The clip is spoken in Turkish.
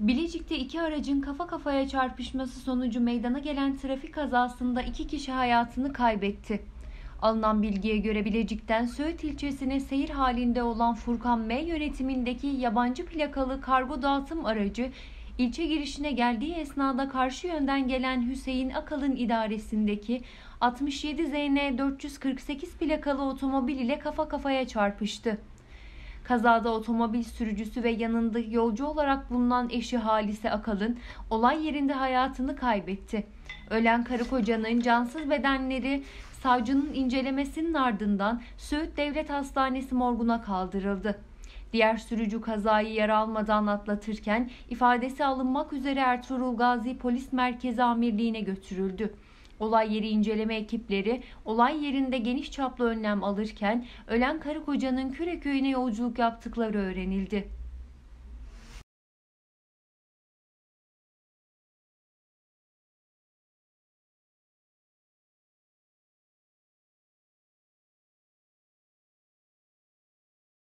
Bilecik'te iki aracın kafa kafaya çarpışması sonucu meydana gelen trafik kazasında iki kişi hayatını kaybetti. Alınan bilgiye göre Bilecik'ten Söğüt ilçesine seyir halinde olan Furkan M yönetimindeki yabancı plakalı kargo dağıtım aracı ilçe girişine geldiği esnada karşı yönden gelen Hüseyin Akalın idaresindeki 67 ZN 448 plakalı otomobil ile kafa kafaya çarpıştı. Kazada otomobil sürücüsü ve yanında yolcu olarak bulunan eşi Halise Akalın olay yerinde hayatını kaybetti. Ölen karı kocanın cansız bedenleri savcının incelemesinin ardından Söğüt Devlet Hastanesi morguna kaldırıldı. Diğer sürücü kazayı yara almadan atlatırken ifadesi alınmak üzere Ertuğrul Gazi Polis Merkezi Amirliğine götürüldü. Olay yeri inceleme ekipleri olay yerinde geniş çaplı önlem alırken ölen karı kocanın Küre köyüne yolculuk yaptıkları öğrenildi.